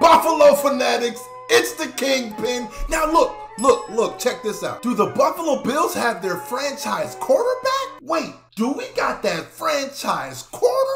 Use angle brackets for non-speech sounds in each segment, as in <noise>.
Buffalo Fanatics, it's the Kingpin. Now look, look, look, check this out. Do the Buffalo Bills have their franchise quarterback? Wait, do we got that franchise quarterback?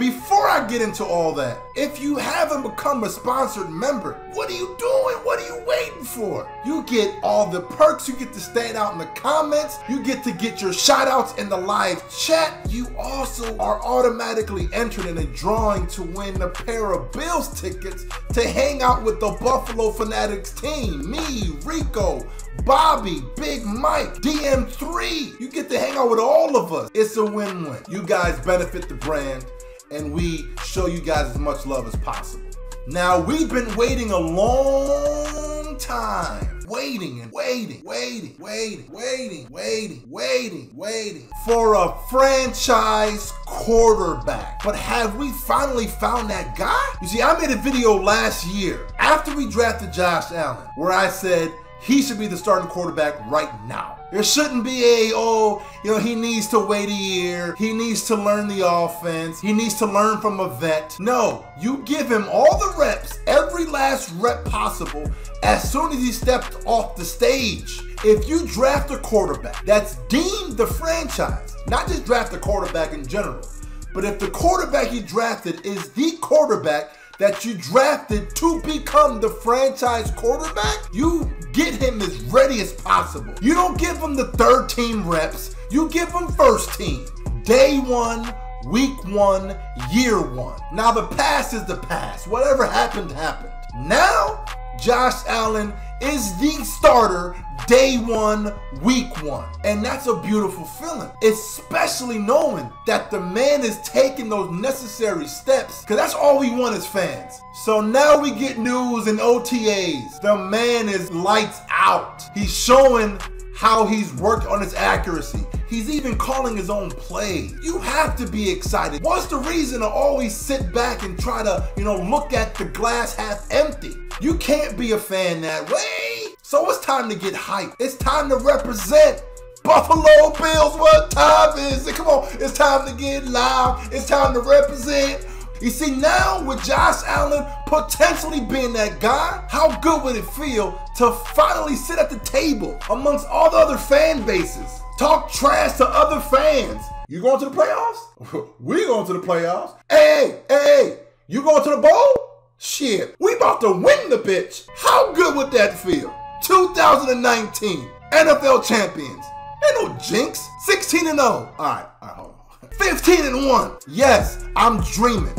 Before I get into all that, if you haven't become a sponsored member, what are you doing? What are you waiting for? You get all the perks. You get to stand out in the comments. You get to get your shout outs in the live chat. You also are automatically entered in a drawing to win a pair of Bills tickets to hang out with the Buffalo Fanatics team. Me, Rico, Bobby, Big Mike, DM3. You get to hang out with all of us. It's a win-win. You guys benefit the brand and we show you guys as much love as possible. Now, we've been waiting a long time. Waiting and waiting, waiting, waiting, waiting, waiting, waiting, waiting for a franchise quarterback. But have we finally found that guy? You see, I made a video last year after we drafted Josh Allen where I said he should be the starting quarterback right now. There shouldn't be a, oh, you know, he needs to wait a year. He needs to learn the offense. He needs to learn from a vet. No, you give him all the reps, every last rep possible, as soon as he stepped off the stage. If you draft a quarterback that's deemed the franchise, not just draft a quarterback in general, but if the quarterback you drafted is the quarterback that you drafted to become the franchise quarterback, you get him as ready as possible. You don't give him the third team reps, you give him first team. Day one, week one, year one. Now the past is the past. Whatever happened, happened. Now, Josh Allen is the starter day one, week one. And that's a beautiful feeling, especially knowing that the man is taking those necessary steps, because that's all we want as fans. So now we get news in OTAs. The man is lights out. He's showing how he's worked on his accuracy. He's even calling his own play. You have to be excited. What's the reason to always sit back and try to, you know, look at the glass half empty? You can't be a fan that way. So it's time to get hyped. It's time to represent Buffalo Bills. What time is it? Come on, it's time to get loud. It's time to represent. You see, now with Josh Allen potentially being that guy, how good would it feel to finally sit at the table amongst all the other fan bases? Talk trash to other fans. You going to the playoffs? <laughs> we going to the playoffs. Hey, hey, you going to the bowl? Shit, we about to win the bitch. How good would that feel? 2019 NFL champions. Ain't no jinx. 16 and 0. All right, all right, hold on. 15 and 1. Yes, I'm dreaming.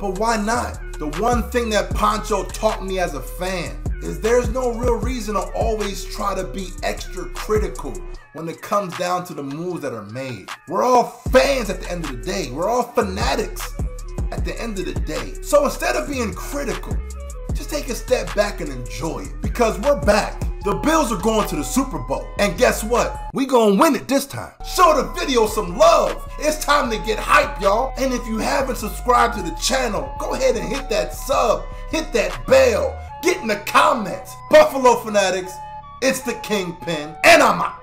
But why not? The one thing that Poncho taught me as a fan is there's no real reason to always try to be extra critical when it comes down to the moves that are made. We're all fans at the end of the day. We're all fanatics at the end of the day. So instead of being critical, just take a step back and enjoy it because we're back. The Bills are going to the Super Bowl. And guess what? We gonna win it this time. Show the video some love. It's time to get hype, y'all. And if you haven't subscribed to the channel, go ahead and hit that sub, hit that bell, get in the comments. Buffalo Fanatics, it's the Kingpin, and I'm out.